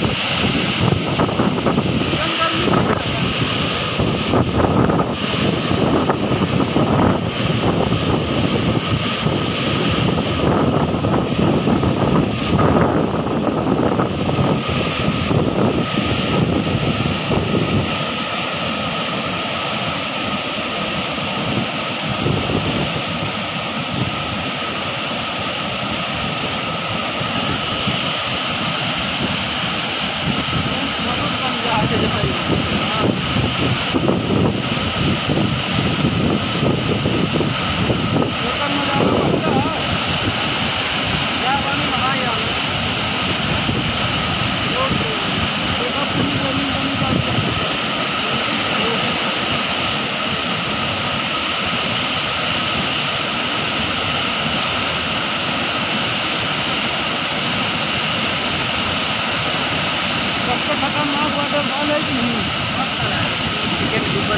Thank you. けで入るか。